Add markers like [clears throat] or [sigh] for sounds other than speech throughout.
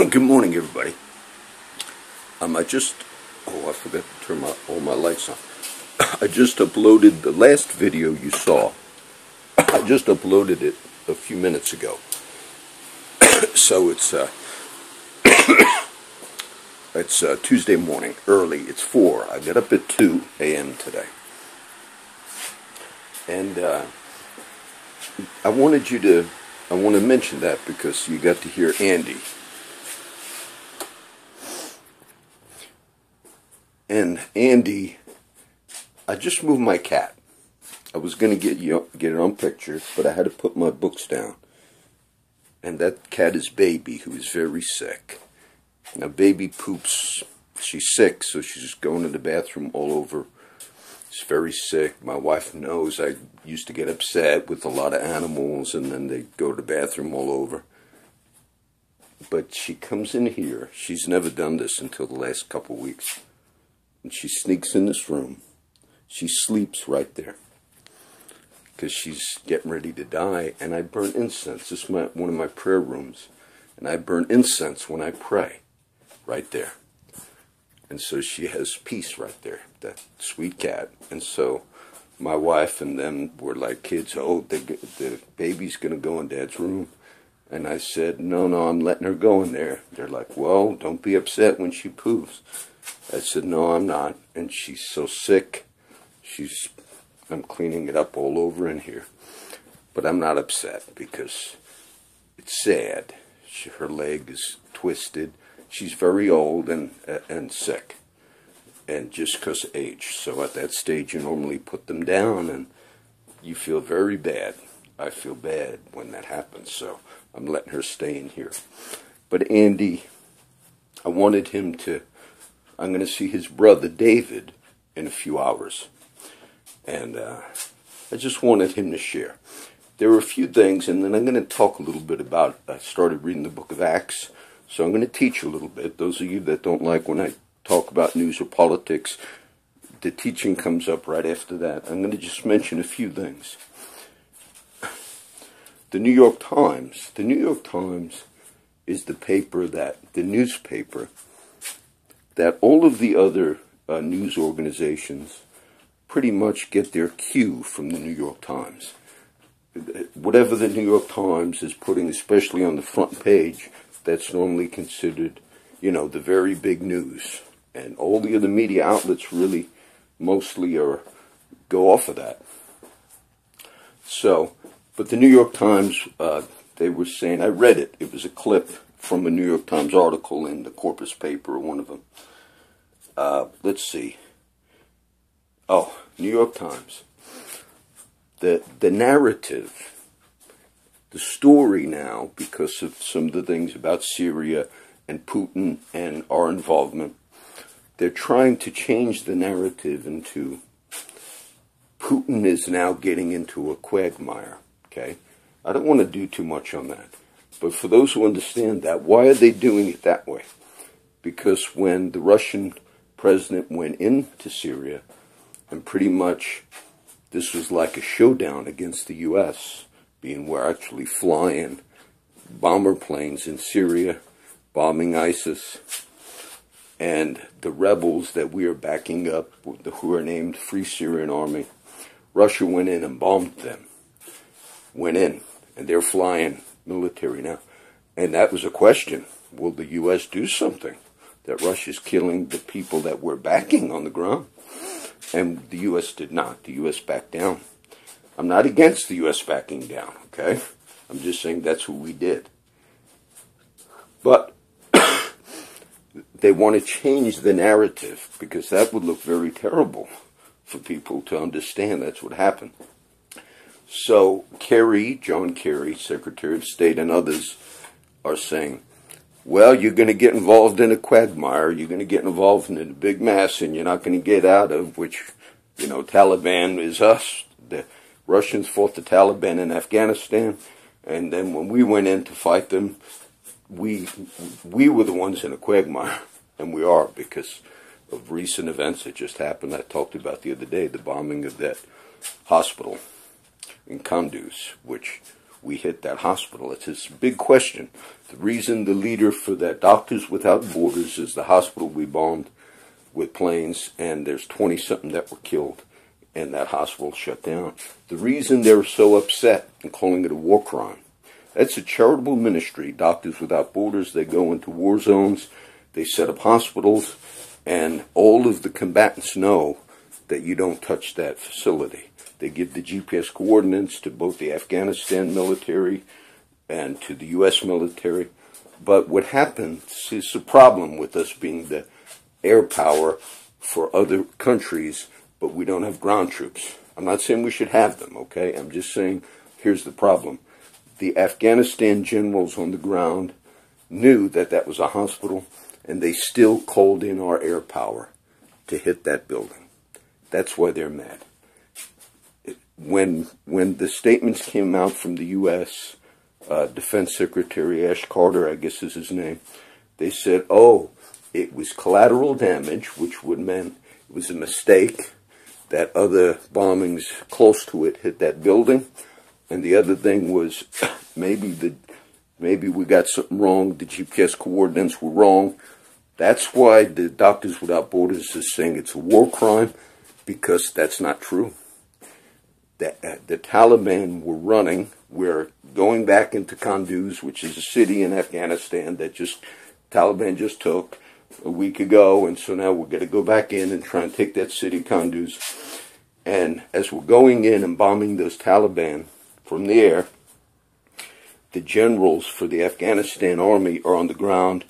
[coughs] Good morning, everybody. Um, I just, oh, I forgot to turn my, all my lights on. [coughs] I just uploaded the last video you saw. [coughs] I just uploaded it a few minutes ago. so it's, uh, it's uh, Tuesday morning, early. It's 4. I got up at 2 a.m. today. And, uh, I wanted you to, I want to mention that because you got to hear Andy. And Andy, I just moved my cat. I was going to get you get it on picture, but I had to put my books down. And that cat is Baby, who is very sick. Now, Baby poops. She's sick, so she's going to the bathroom all over. She's very sick. My wife knows I used to get upset with a lot of animals, and then they go to the bathroom all over. But she comes in here. She's never done this until the last couple weeks and she sneaks in this room. She sleeps right there because she's getting ready to die. And I burn incense. This is my, one of my prayer rooms. And I burn incense when I pray right there. And so she has peace right there, that sweet cat. And so my wife and them were like kids, oh, the, the baby's going to go in dad's room. And I said, no, no, I'm letting her go in there. They're like, well, don't be upset when she poofs. I said, no, I'm not. And she's so sick. She's, I'm cleaning it up all over in here. But I'm not upset because it's sad. She, her leg is twisted. She's very old and, uh, and sick. And just because age. So at that stage, you normally put them down and you feel very bad. I feel bad when that happens. So I'm letting her stay in here. But Andy, I wanted him to I'm going to see his brother David in a few hours. And uh, I just wanted him to share. There were a few things, and then I'm going to talk a little bit about. I started reading the book of Acts, so I'm going to teach a little bit. Those of you that don't like when I talk about news or politics, the teaching comes up right after that. I'm going to just mention a few things. The New York Times. The New York Times is the paper that, the newspaper that all of the other uh, news organizations pretty much get their cue from the New York Times. Whatever the New York Times is putting, especially on the front page, that's normally considered, you know, the very big news. And all the other media outlets really mostly are go off of that. So, but the New York Times, uh, they were saying, I read it. It was a clip from a New York Times article in the Corpus paper, one of them uh, let's see. Oh, New York Times. The the narrative, the story now, because of some of the things about Syria and Putin and our involvement, they're trying to change the narrative into Putin is now getting into a quagmire. Okay, I don't want to do too much on that, but for those who understand that, why are they doing it that way? Because when the Russian president went into Syria, and pretty much this was like a showdown against the U.S., being we're actually flying bomber planes in Syria, bombing ISIS, and the rebels that we are backing up, who are named Free Syrian Army. Russia went in and bombed them. Went in, and they're flying military now. And that was a question. Will the U.S. do something? That Russia's killing the people that we're backing on the ground. And the U.S. did not. The U.S. backed down. I'm not against the U.S. backing down, okay? I'm just saying that's what we did. But [coughs] they want to change the narrative because that would look very terrible for people to understand that's what happened. So Kerry, John Kerry, Secretary of State, and others are saying well, you're going to get involved in a quagmire. You're going to get involved in a big mess, and you're not going to get out of which, you know, Taliban is us. The Russians fought the Taliban in Afghanistan, and then when we went in to fight them, we we were the ones in a quagmire, and we are because of recent events that just happened. I talked about the other day the bombing of that hospital in Kunduz, which we hit that hospital. It's this big question. The reason the leader for that Doctors Without Borders is the hospital we bombed with planes, and there's 20 something that were killed, and that hospital shut down. The reason they're so upset and calling it a war crime. That's a charitable ministry, Doctors Without Borders. They go into war zones, they set up hospitals, and all of the combatants know that you don't touch that facility. They give the GPS coordinates to both the Afghanistan military and to the U.S. military. But what happens is the problem with us being the air power for other countries, but we don't have ground troops. I'm not saying we should have them, okay? I'm just saying here's the problem. The Afghanistan generals on the ground knew that that was a hospital, and they still called in our air power to hit that building. That's why they're mad when when the statements came out from the U.S. Uh, Defense Secretary Ash Carter, I guess is his name, they said, "Oh, it was collateral damage, which would mean it was a mistake that other bombings close to it hit that building, and the other thing was [coughs] maybe the maybe we got something wrong. The GPS coordinates were wrong." That's why the Doctors Without Borders is saying it's a war crime, because that's not true that uh, the Taliban were running. We're going back into Kunduz, which is a city in Afghanistan that just Taliban just took a week ago, and so now we're going to go back in and try and take that city, Kunduz. And as we're going in and bombing those Taliban from the air, the generals for the Afghanistan army are on the ground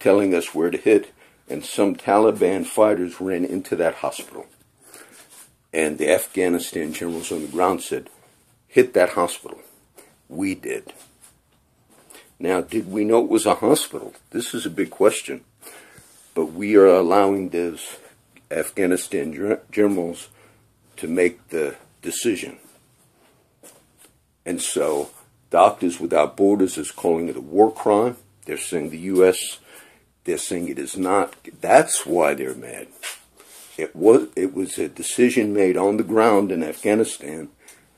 telling us where to hit, and some Taliban fighters ran into that hospital. And the Afghanistan generals on the ground said, hit that hospital. We did. Now, did we know it was a hospital? This is a big question. But we are allowing those Afghanistan generals to make the decision. And so, Doctors Without Borders is calling it a war crime. They're saying the U.S., they're saying it is not. That's why they're mad. It was it was a decision made on the ground in Afghanistan,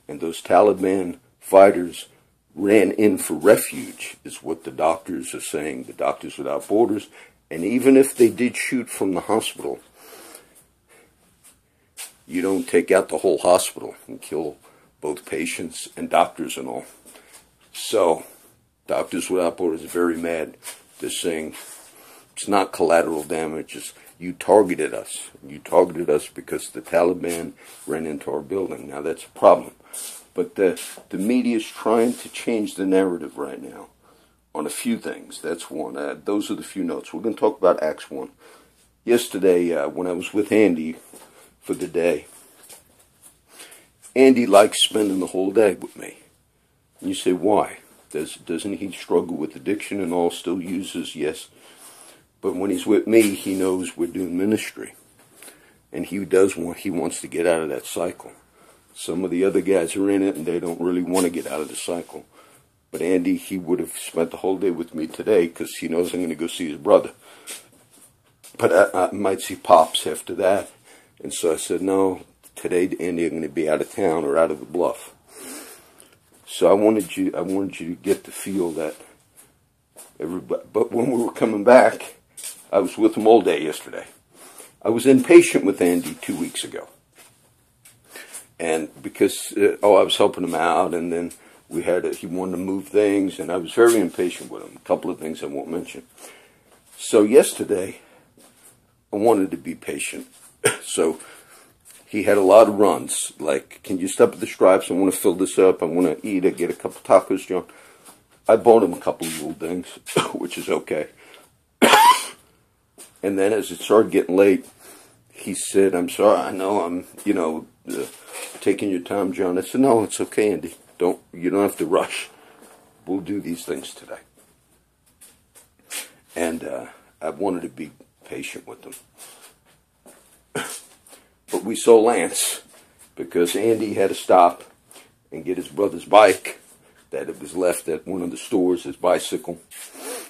and those Taliban fighters ran in for refuge, is what the doctors are saying. The Doctors Without Borders, and even if they did shoot from the hospital, you don't take out the whole hospital and kill both patients and doctors and all. So, Doctors Without Borders is very mad. They're saying it's not collateral damage. It's you targeted us. You targeted us because the Taliban ran into our building. Now that's a problem. But the, the media is trying to change the narrative right now on a few things. That's one. Uh, those are the few notes. We're going to talk about Acts 1. Yesterday, uh, when I was with Andy for the day, Andy likes spending the whole day with me. And you say, why? Does, doesn't he struggle with addiction and all? Still uses? Yes. But when he's with me, he knows we're doing ministry. And he does want, he wants to get out of that cycle. Some of the other guys are in it and they don't really want to get out of the cycle. But Andy, he would have spent the whole day with me today because he knows I'm going to go see his brother. But I, I might see Pops after that. And so I said, no, today Andy, I'm going to be out of town or out of the bluff. So I wanted you, I wanted you to get the feel that everybody, but when we were coming back, I was with him all day yesterday. I was impatient with Andy two weeks ago. And because, uh, oh, I was helping him out, and then we had, a, he wanted to move things, and I was very impatient with him. A couple of things I won't mention. So yesterday, I wanted to be patient. [coughs] so he had a lot of runs. Like, can you stop at the stripes? I want to fill this up. I want to eat. I get a couple tacos, John. I bought him a couple of little things, [coughs] which is okay. And then as it started getting late, he said, I'm sorry, I know I'm, you know, uh, taking your time, John. I said, no, it's okay, Andy. Don't, you don't have to rush. We'll do these things today. And uh, I wanted to be patient with them. [coughs] but we saw Lance because Andy had to stop and get his brother's bike that it was left at one of the stores, his bicycle.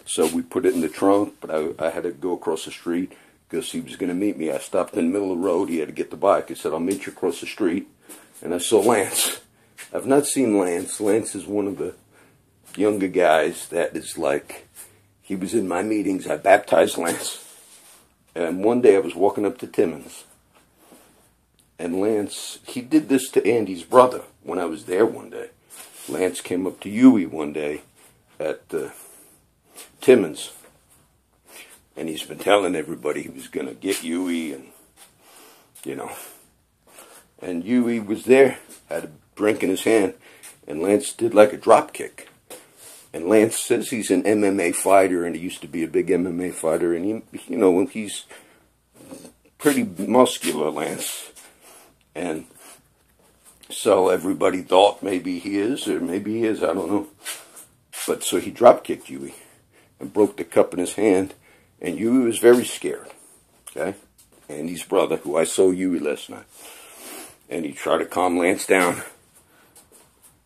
So we put it in the trunk, but I, I had to go across the street because he was going to meet me. I stopped in the middle of the road. He had to get the bike. He said, I'll meet you across the street. And I saw Lance. [laughs] I've not seen Lance. Lance is one of the younger guys that is like, he was in my meetings. I baptized Lance. And one day I was walking up to Timmons. And Lance, he did this to Andy's brother when I was there one day. Lance came up to Huey one day at uh, Timmons. And he's been telling everybody he was going to get Huey and, you know. And Huey was there, had a drink in his hand, and Lance did like a drop kick. And Lance says he's an MMA fighter, and he used to be a big MMA fighter, and he, you know, he's pretty muscular, Lance. And so everybody thought maybe he is, or maybe he is, I don't know. But so he drop kicked Huey and broke the cup in his hand, and Huey was very scared. Okay? And his brother, who I saw Huey last night. And he tried to calm Lance down.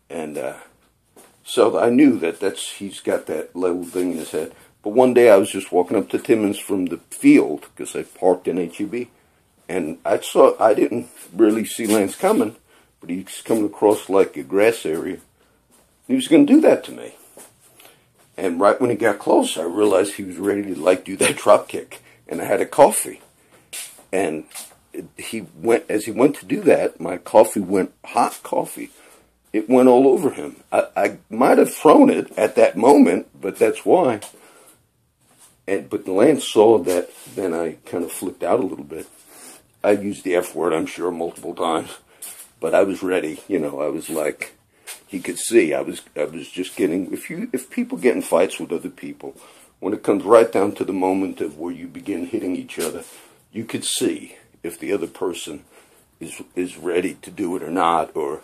And uh, so I knew that that's he's got that little thing in his head. But one day I was just walking up to Timmons from the field because I parked in HEB, and I saw I didn't really see Lance coming, but he's coming across like a grass area. He was going to do that to me. And right when he got close, I realized he was ready to like do that [laughs] drop kick, and I had a coffee, and he went as he went to do that. My coffee went hot coffee it went all over him. I, I might have thrown it at that moment, but that's why. And, but Lance saw that, then I kind of flipped out a little bit. I used the F word, I'm sure, multiple times, but I was ready. You know, I was like, he could see. I was, I was just getting. If you, if people get in fights with other people, when it comes right down to the moment of where you begin hitting each other, you could see if the other person is is ready to do it or not, or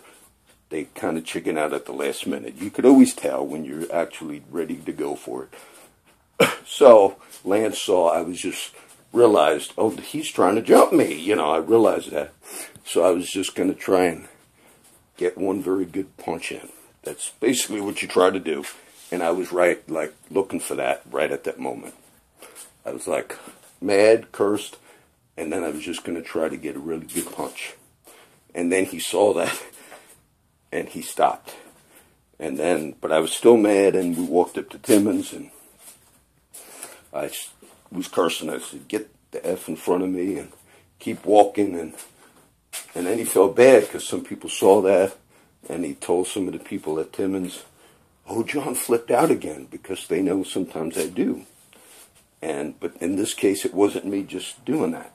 they kind of chicken out at the last minute. You could always tell when you're actually ready to go for it. [coughs] so Lance saw I was just realized, oh, he's trying to jump me. You know, I realized that. So I was just going to try and get one very good punch in. That's basically what you try to do. And I was right, like, looking for that right at that moment. I was like, mad, cursed, and then I was just going to try to get a really good punch. And then he saw that [laughs] and he stopped. And then, but I was still mad, and we walked up to Timmons, and I was cursing. I said, "Get the f in front of me," and keep walking. And and then he felt bad because some people saw that, and he told some of the people at Timmons, "Oh, John flipped out again," because they know sometimes I do. And but in this case, it wasn't me just doing that.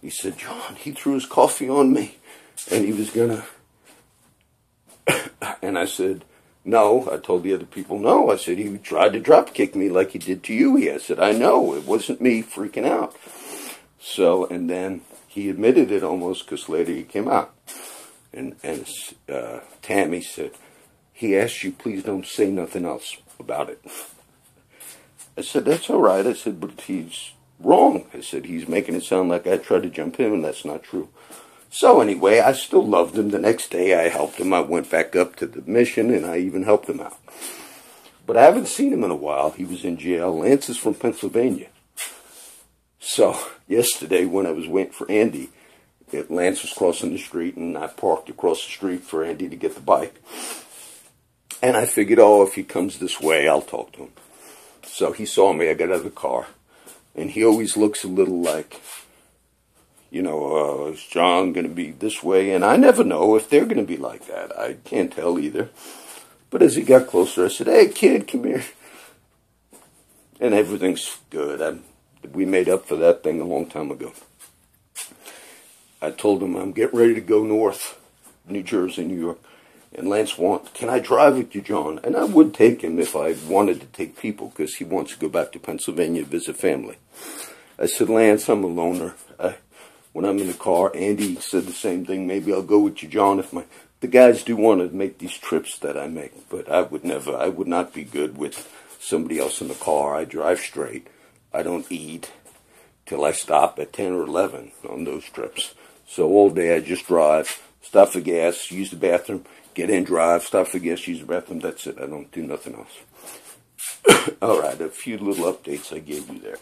He said, "John, he threw his coffee on me, and he was gonna." [coughs] And I said, no. I told the other people, no. I said, he tried to drop kick me like he did to you. I said, I know. It wasn't me freaking out. So, and then he admitted it almost because later he came out. And, and uh, Tammy said, he asked you, please don't say nothing else about it. I said, that's all right. I said, but he's wrong. I said, he's making it sound like I tried to jump him, and that's not true. So anyway, I still loved him. The next day I helped him. I went back up to the mission and I even helped him out. But I haven't seen him in a while. He was in jail. Lance is from Pennsylvania. So [laughs] yesterday when I was waiting for Andy, it, Lance was crossing the street and I parked across the street for Andy to get the bike. And I figured, oh, if he comes this way, I'll talk to him. So he saw me. I got out of the car. And he always looks a little like you know, uh, is John going to be this way? And I never know if they're going to be like that. I can't tell either. But as he got closer, I said, hey, kid, come here. And everything's good. I'm, we made up for that thing a long time ago. I told him I'm getting ready to go north, New Jersey, New York. And Lance wants, can I drive with you, John? And I would take him if I wanted to take people because he wants to go back to Pennsylvania to visit family. I said, Lance, I'm a loner. I, when I'm in the car. Andy said the same thing. Maybe I'll go with you, John, if my the guys do want to make these trips that I make, but I would never. I would not be good with somebody else in the car. I drive straight. I don't eat till I stop at ten or eleven on those trips. So all day I just drive, stop for gas, use the bathroom, get in, drive, stop for gas, use the bathroom. That's it. I don't do nothing else. [coughs] all right, a few little updates I gave you there.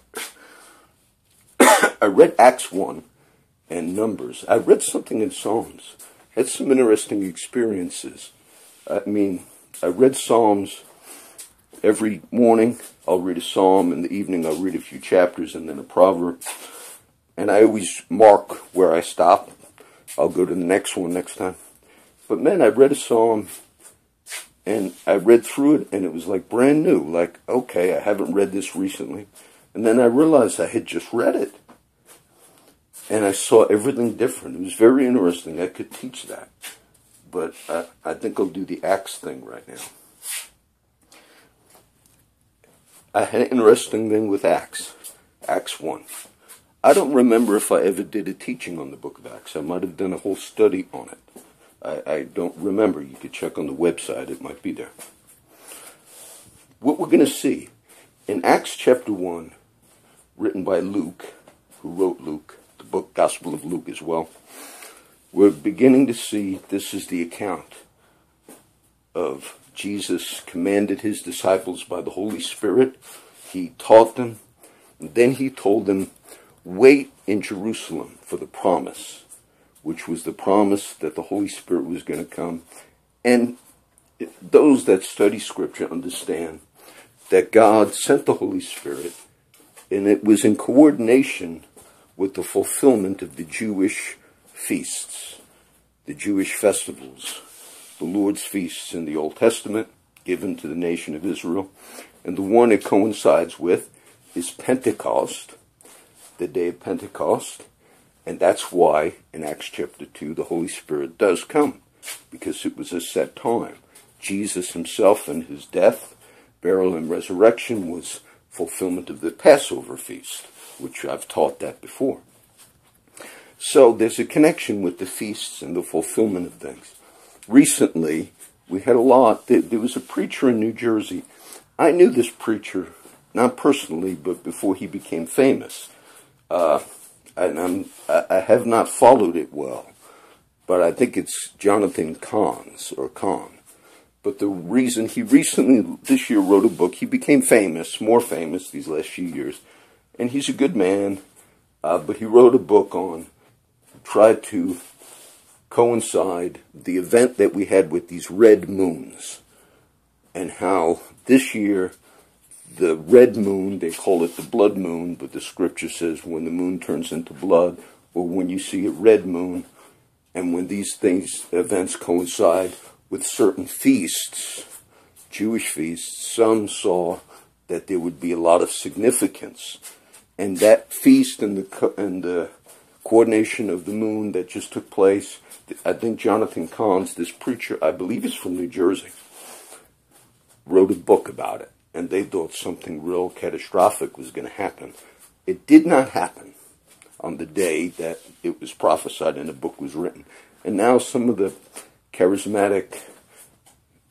[coughs] I read Acts 1 and Numbers. I read something in Psalms. Had some interesting experiences. I mean, I read Psalms every morning I'll read a psalm, in the evening I'll read a few chapters and then a proverb. And I always mark where I stop. I'll go to the next one next time. But man, I read a psalm and I read through it and it was like brand new. Like, okay, I haven't read this recently. And then I realized I had just read it. And I saw everything different. It was very interesting. I could teach that. But I, I think I'll do the Acts thing right now. I had an interesting thing with Acts. Acts 1. I don't remember if I ever did a teaching on the book of Acts. I might have done a whole study on it. I, I don't remember. You could check on the website, it might be there. What we're going to see in Acts chapter 1, written by Luke, who wrote Luke, the book Gospel of Luke as well, we're beginning to see this is the account of Jesus commanded his disciples by the Holy Spirit. He taught them. And then he told them, wait in Jerusalem for the promise which was the promise that the Holy Spirit was going to come. And those that study Scripture understand that God sent the Holy Spirit, and it was in coordination with the fulfillment of the Jewish feasts, the Jewish festivals, the Lord's feasts in the Old Testament given to the nation of Israel, and the one it coincides with is Pentecost, the day of Pentecost, and that's why in Acts chapter 2 the Holy Spirit does come, because it was a set time. Jesus himself and his death, burial, and resurrection was fulfillment of the Passover feast, which I've taught that before. So there's a connection with the feasts and the fulfillment of things. Recently, we had a lot. There was a preacher in New Jersey. I knew this preacher, not personally, but before he became famous. Uh, and I'm, I have not followed it well, but I think it's Jonathan Cahn's or Cahn. But the reason he recently this year wrote a book, he became famous, more famous these last few years, and he's a good man. Uh, but he wrote a book on tried to coincide the event that we had with these red moons and how this year the red moon, they call it the blood moon, but the scripture says when the moon turns into blood, or when you see a red moon, and when these things, events coincide with certain feasts, Jewish feasts, some saw that there would be a lot of significance. And that feast and the, and the coordination of the moon that just took place, I think Jonathan Cahn's, this preacher, I believe is from New Jersey, wrote a book about it and they thought something real catastrophic was going to happen. It did not happen on the day that it was prophesied and the book was written. And now some of the charismatic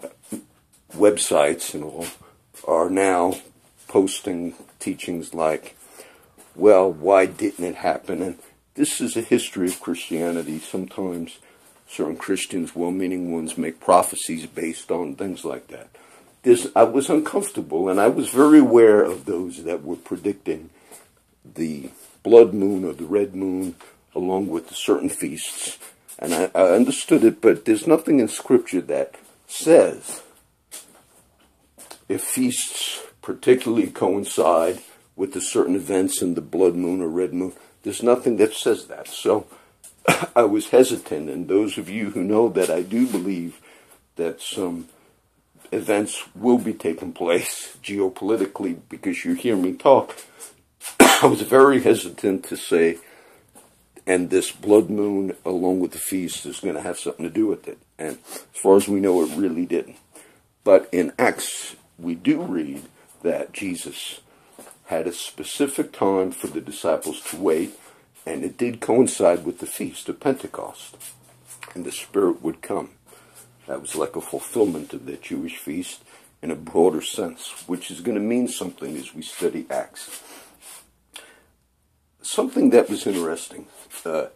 uh, websites and all are now posting teachings like, well, why didn't it happen? And this is a history of Christianity. Sometimes certain Christians, well meaning ones, make prophecies based on things like that this I was uncomfortable, and I was very aware of those that were predicting the blood moon or the red moon, along with the certain feasts, and I, I understood it. But there's nothing in Scripture that says if feasts particularly coincide with the certain events in the blood moon or red moon. There's nothing that says that. So [coughs] I was hesitant, and those of you who know that I do believe that some events will be taking place [laughs] geopolitically because you hear me talk. [coughs] I was very hesitant to say, and this blood moon, along with the feast, is going to have something to do with it. And as far as we know, it really didn't. But in Acts, we do read that Jesus had a specific time for the disciples to wait, and it did coincide with the feast of Pentecost, and the Spirit would come. That was like a fulfillment of the Jewish feast in a broader sense, which is going to mean something as we study Acts. Something that was interesting uh,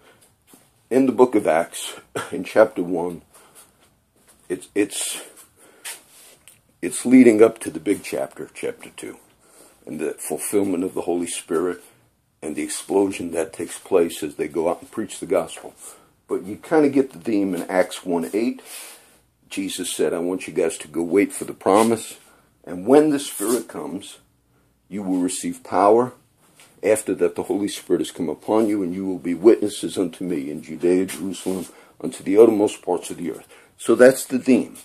in the book of Acts, [laughs] in chapter one, it's it's it's leading up to the big chapter, chapter two, and the fulfillment of the Holy Spirit and the explosion that takes place as they go out and preach the gospel. But you kind of get the theme in Acts 1 8 Jesus said, I want you guys to go wait for the promise. And when the Spirit comes, you will receive power. After that, the Holy Spirit has come upon you, and you will be witnesses unto me in Judea, Jerusalem, unto the uttermost parts of the earth. So that's the theme.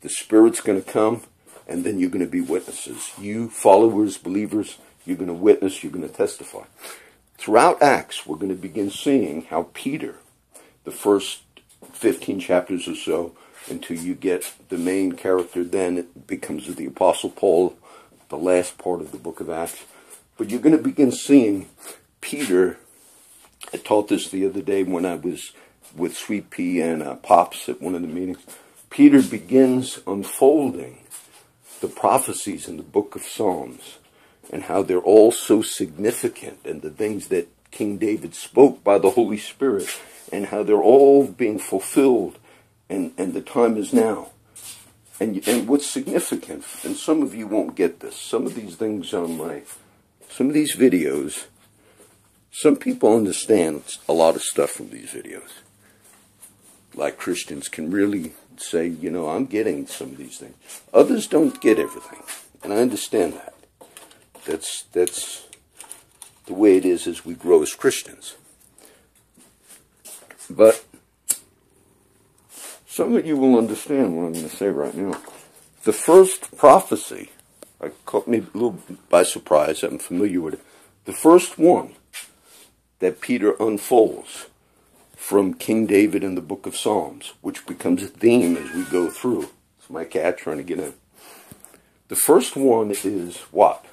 The Spirit's going to come, and then you're going to be witnesses. You, followers, believers, you're going to witness, you're going to testify. Throughout Acts, we're going to begin seeing how Peter, the first 15 chapters or so, until you get the main character, then it becomes the Apostle Paul, the last part of the book of Acts. But you're going to begin seeing Peter. I taught this the other day when I was with Sweet Pea and uh, Pops at one of the meetings. Peter begins unfolding the prophecies in the book of Psalms and how they're all so significant and the things that King David spoke by the Holy Spirit and how they're all being fulfilled and, and the time is now. And, and what's significant, and some of you won't get this, some of these things on my, some of these videos, some people understand a lot of stuff from these videos. Like Christians can really say, you know, I'm getting some of these things. Others don't get everything, and I understand that. That's that's the way it is as we grow as Christians. But some of you will understand what I'm going to say right now. The first prophecy, I caught me a little by surprise, I'm familiar with it. The first one that Peter unfolds from King David in the book of Psalms, which becomes a theme as we go through. It's my cat trying to get in. The first one is what?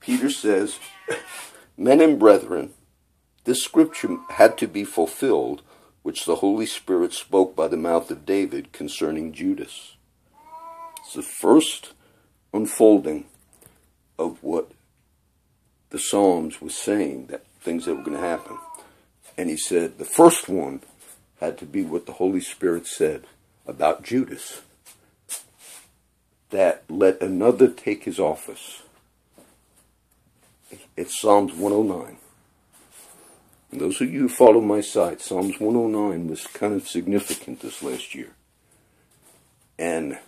Peter says, Men and brethren, this scripture had to be fulfilled which the Holy Spirit spoke by the mouth of David concerning Judas. It's the first unfolding of what the Psalms was saying, that things that were going to happen. And he said the first one had to be what the Holy Spirit said about Judas. That let another take his office. It's Psalms 109. And those of you who follow my site, Psalms 109 was kind of significant this last year. And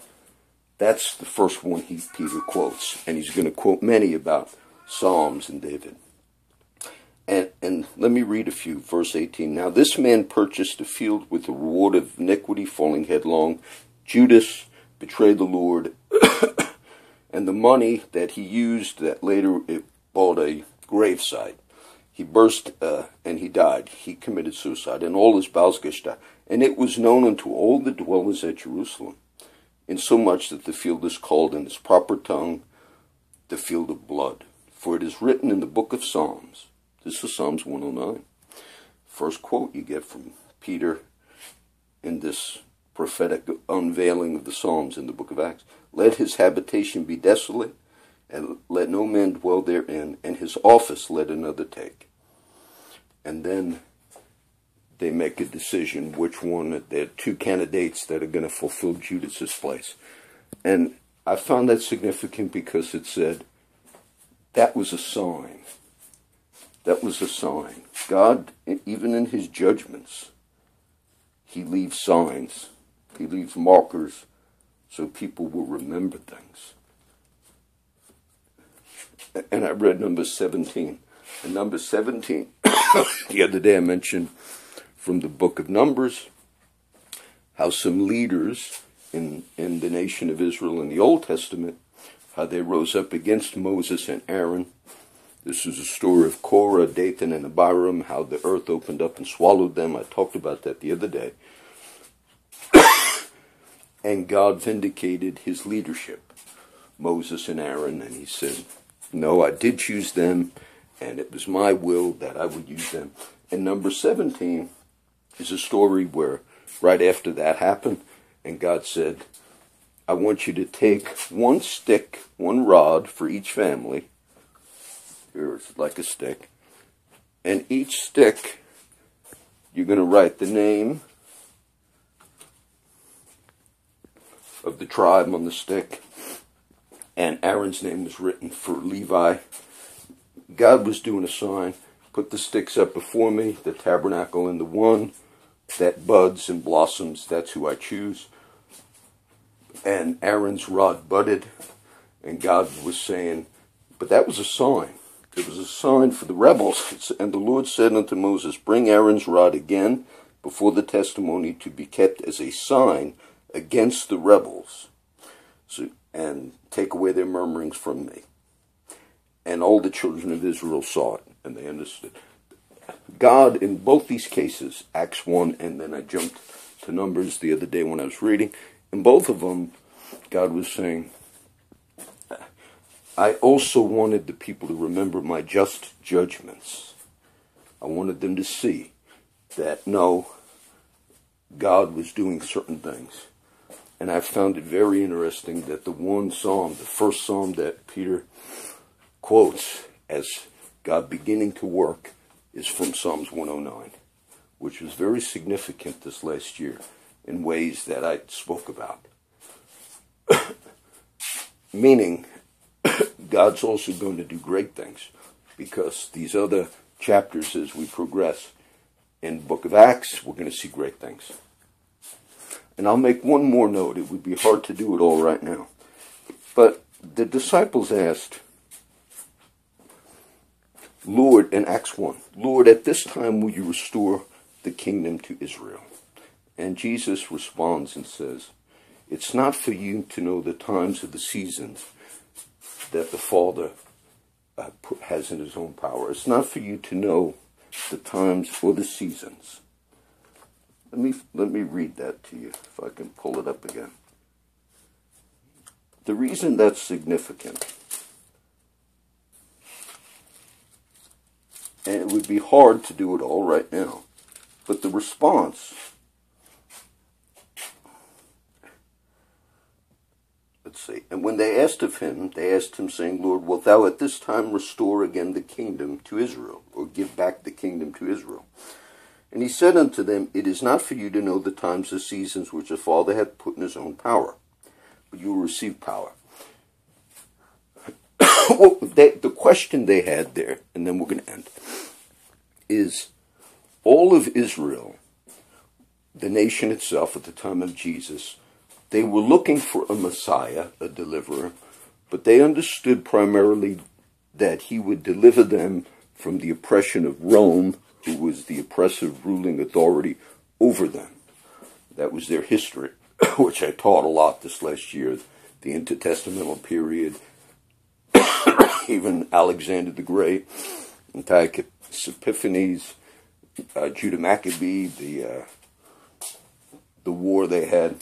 [clears throat] that's the first one he Peter quotes. And he's going to quote many about Psalms and David. And, and let me read a few. Verse 18. Now this man purchased a field with the reward of iniquity, falling headlong. Judas betrayed the Lord. [coughs] and the money that he used that later it bought a gravesite. He burst uh, and he died. He committed suicide, and all his bowels And it was known unto all the dwellers at Jerusalem, insomuch that the field is called in its proper tongue the field of blood. For it is written in the book of Psalms. This is Psalms 109. First quote you get from Peter in this prophetic unveiling of the Psalms in the book of Acts. Let his habitation be desolate, and let no man dwell therein, and his office let another take and then they make a decision which one. There are two candidates that are going to fulfill Judas's place, and I found that significant because it said that was a sign. That was a sign. God, even in His judgments, He leaves signs. He leaves markers so people will remember things. And I read number 17. And number 17 [coughs] the other day I mentioned from the book of Numbers how some leaders in, in the nation of Israel in the Old Testament, how they rose up against Moses and Aaron. This is a story of Korah, Dathan, and Abiram, how the earth opened up and swallowed them. I talked about that the other day. [coughs] and God vindicated his leadership, Moses and Aaron, and he said, No, I did choose them and it was my will that I would use them. And number 17 is a story where right after that happened, and God said, I want you to take one stick, one rod for each family. Here's like a stick. And each stick, you're going to write the name of the tribe on the stick. And Aaron's name was written for Levi God was doing a sign. Put the sticks up before me, the tabernacle in the one that buds and blossoms. That's who I choose. and Aaron's rod budded, and God was saying, but that was a sign. It was a sign for the rebels. And the Lord said unto Moses, Bring Aaron's rod again before the testimony to be kept as a sign against the rebels, so, and take away their murmurings from me. And all the children of Israel saw it, and they understood. God, in both these cases, Acts 1, and then I jumped to Numbers the other day when I was reading, in both of them, God was saying, I also wanted the people to remember my just judgments. I wanted them to see that no, God was doing certain things. And I found it very interesting that the one psalm, the first psalm that Peter quotes as God beginning to work, is from Psalms 109, which was very significant this last year in ways that I spoke about. [coughs] Meaning, [coughs] God's also going to do great things because these other chapters, as we progress in the book of Acts, we're going to see great things. And I'll make one more note. It would be hard to do it all right now. But the disciples asked, Lord, in Acts 1, Lord, at this time will you restore the kingdom to Israel? And Jesus responds and says, It's not for you to know the times of the seasons that the Father uh, has in his own power. It's not for you to know the times or the seasons. Let me let me read that to you if I can pull it up again. The reason that's significant, and it would be hard to do it all right now, but the response Let's see. And when they asked of him, they asked him, saying, Lord, wilt thou at this time restore again the kingdom to Israel, or give back the kingdom to Israel? And he said unto them, It is not for you to know the times or seasons which the Father hath put in his own power, but you will receive power. [coughs] well, they, the question they had there, and then we're going to end, is all of Israel, the nation itself at the time of Jesus, they were looking for a Messiah, a deliverer, but they understood primarily that he would deliver them from the oppression of Rome, who was the oppressive ruling authority over them. That was their history, [coughs] which I taught a lot this last year, the intertestamental period, [coughs] even Alexander the Great, Antiochus Epiphanes, uh, Judah Maccabee, the uh, the war they had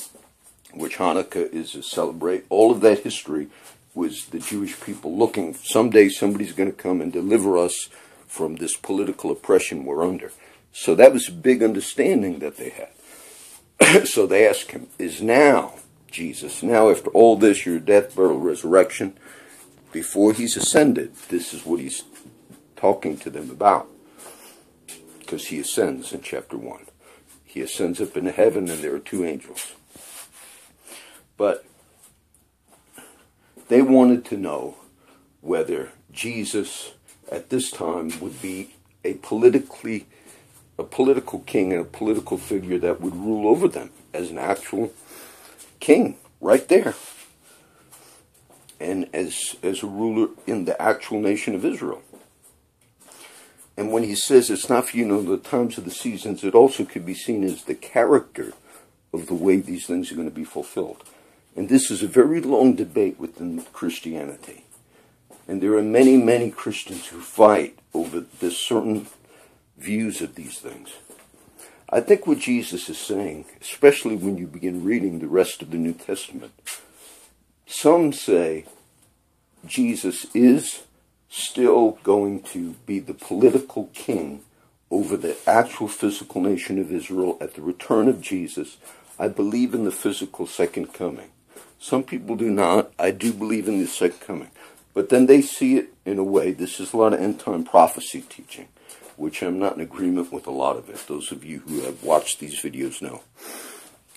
which Hanukkah is to celebrate, all of that history was the Jewish people looking, someday somebody's going to come and deliver us from this political oppression we're under. So that was a big understanding that they had. [coughs] so they asked him, is now, Jesus, now after all this, your death, burial, resurrection, before he's ascended, this is what he's talking to them about. Because he ascends in chapter 1. He ascends up into heaven and there are two angels. But they wanted to know whether Jesus at this time would be a politically a political king and a political figure that would rule over them as an actual king right there and as as a ruler in the actual nation of Israel. And when he says it's not for you know the times of the seasons, it also could be seen as the character of the way these things are going to be fulfilled. And this is a very long debate within Christianity. And there are many, many Christians who fight over the certain views of these things. I think what Jesus is saying, especially when you begin reading the rest of the New Testament, some say Jesus is still going to be the political king over the actual physical nation of Israel at the return of Jesus. I believe in the physical second coming. Some people do not. I do believe in the second coming. But then they see it in a way, this is a lot of end time prophecy teaching, which I'm not in agreement with a lot of it. Those of you who have watched these videos know.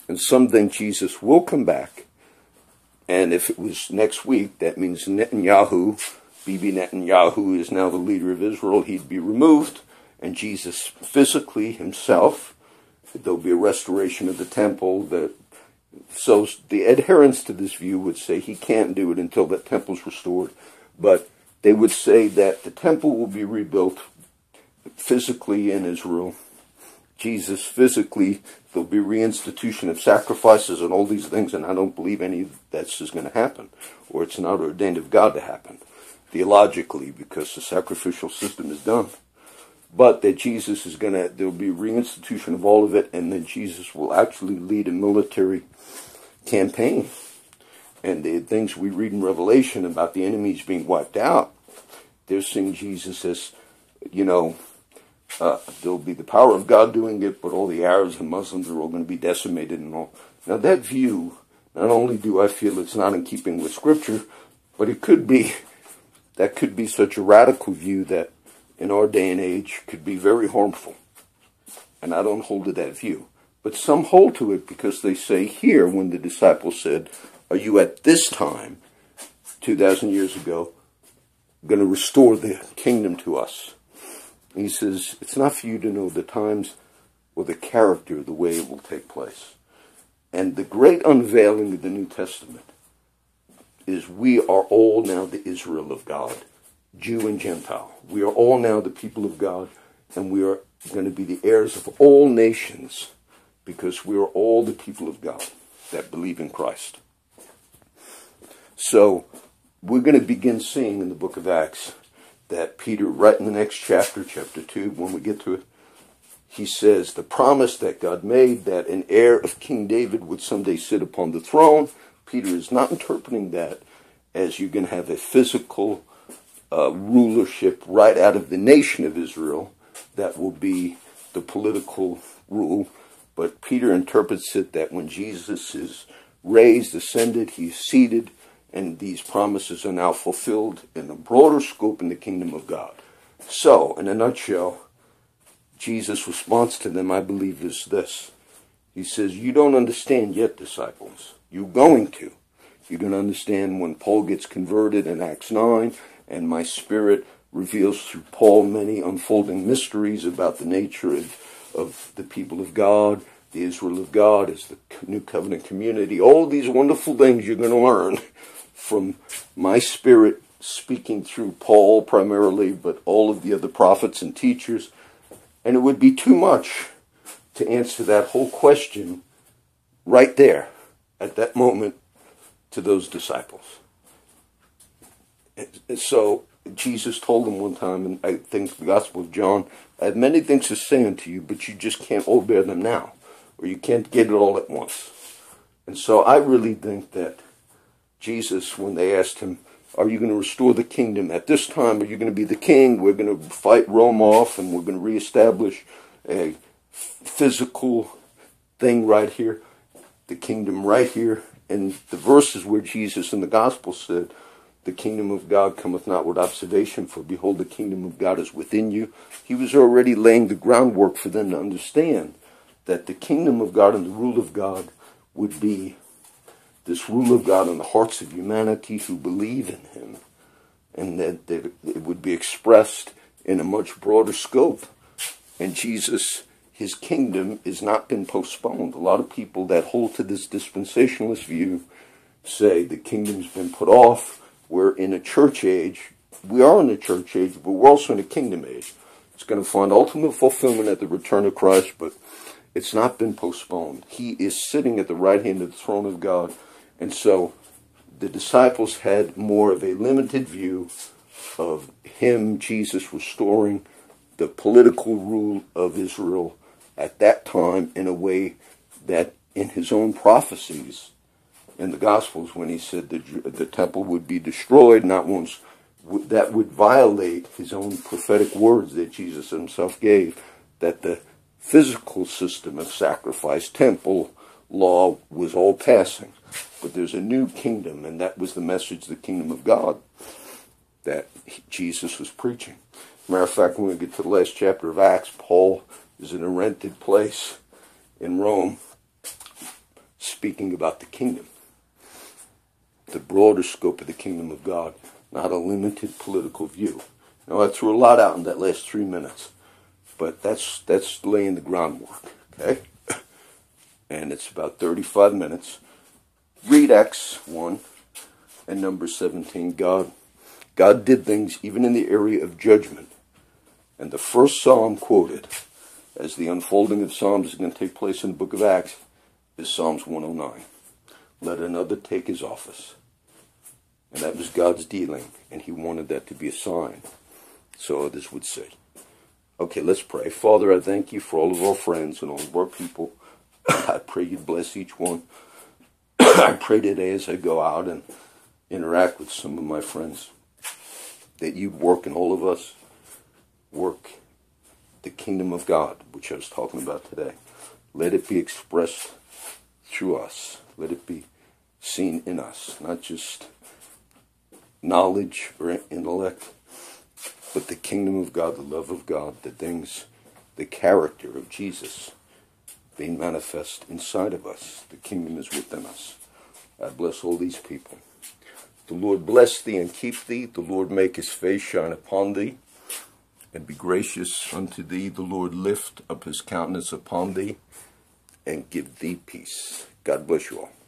And some think Jesus will come back. And if it was next week, that means Netanyahu, Bibi Netanyahu is now the leader of Israel, he'd be removed. And Jesus physically himself, there'll be a restoration of the temple, that So the adherents to this view would say he can't do it until the temple's restored, but they would say that the temple will be rebuilt physically in Israel. Jesus physically, there'll be reinstitution of sacrifices and all these things, and I don't believe any of that's is going to happen, or it's not ordained of God to happen, theologically, because the sacrificial system is done. But that Jesus is going to, there'll be reinstitution of all of it, and then Jesus will actually lead a military campaign. And the things we read in Revelation about the enemies being wiped out, they're seeing Jesus as, you know, uh, there'll be the power of God doing it, but all the Arabs and Muslims are all going to be decimated and all. Now that view, not only do I feel it's not in keeping with Scripture, but it could be, that could be such a radical view that in our day and age could be very harmful. And I don't hold to that view. But some hold to it because they say here, when the disciples said, Are you at this time, 2,000 years ago, going to restore the kingdom to us? he says, It's not for you to know the times or the character the way it will take place. And the great unveiling of the New Testament is we are all now the Israel of God, Jew and Gentile. We are all now the people of God, and we are going to be the heirs of all nations because we are all the people of God that believe in Christ. So we're going to begin seeing in the book of Acts that Peter, right in the next chapter, chapter 2, when we get to it, he says the promise that God made that an heir of King David would someday sit upon the throne. Peter is not interpreting that as you're going to have a physical uh, rulership right out of the nation of Israel that will be the political rule. But Peter interprets it that when Jesus is raised, ascended, he's seated and these promises are now fulfilled in a broader scope in the kingdom of God. So, in a nutshell, Jesus' response to them, I believe, is this. He says, You don't understand yet, disciples. You're going to. You're going to understand when Paul gets converted in Acts 9, and my spirit reveals through Paul many unfolding mysteries about the nature of, of the people of God, the Israel of God, as the new covenant community. All these wonderful things you're going to learn from my spirit speaking through Paul primarily, but all of the other prophets and teachers. And it would be too much to answer that whole question right there at that moment to those disciples. So Jesus told them one time, and I think the Gospel of John, I have many things to say unto you, but you just can't all bear them now, or you can't get it all at once. And so I really think that Jesus when they asked him, Are you going to restore the kingdom? At this time, are you going to be the king? We're going to fight Rome off and we're going to reestablish a physical thing right here, the kingdom right here. And the verses where Jesus in the gospel said, The kingdom of God cometh not with observation, for behold, the kingdom of God is within you. He was already laying the groundwork for them to understand that the kingdom of God and the rule of God would be this rule of God in the hearts of humanity who believe in Him, and that, it would be expressed in a much broader scope. And Jesus, His kingdom, has not been postponed. A lot of people that hold to this dispensationalist view say the kingdom's been put off. We're in a church age. We are in a church age, but we're also in a kingdom age. It's going to find ultimate fulfillment at the return of Christ, but it's not been postponed. He is sitting at the right hand of the throne of God and so the disciples had more of a limited view of him, Jesus, restoring the political rule of Israel at that time in a way that in his own prophecies in the Gospels, when he said the, the temple would be destroyed, not once, that would violate his own prophetic words that Jesus himself gave, that the physical system of sacrifice, temple, law was all passing. But there's a new kingdom, and that was the message, the kingdom of God, that Jesus was preaching. Matter of fact, when we get to the last chapter of Acts, Paul is in a rented place in Rome speaking about the kingdom, the broader scope of the kingdom of God, not a limited political view. Now, I threw a lot out in that last three minutes, but that's that's laying the groundwork. Okay. [coughs] and it's about 35 minutes. Read Acts 1 and number 17. God, God did things even in the area of judgment. And the first psalm quoted as the unfolding of Psalms is going to take place in the book of Acts is Psalms 109. Let another take his office. And that was God's dealing, and he wanted that to be a sign. So others would say. Okay, let's pray. Father, I thank you for all of our friends and all of our people. [coughs] I pray you bless each one. [coughs] I pray today as I go out and interact with some of my friends that you work in all of us, work the kingdom of God, which I was talking about today. Let it be expressed through us. Let it be seen in us, not just knowledge or intellect, but the kingdom of God, the love of God, the things, the character of Jesus being manifest inside of us. The kingdom is within us. I bless all these people. The Lord bless thee and keep thee. The Lord make his face shine upon thee and be gracious unto thee. The Lord lift up his countenance upon thee and give thee peace. God bless you all.